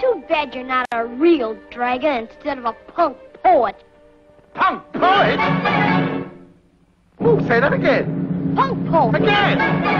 Too bad you're not a real dragon instead of a punk poet. Punk poet? Ooh, say that again. Punk poet. Again. Punk. Again.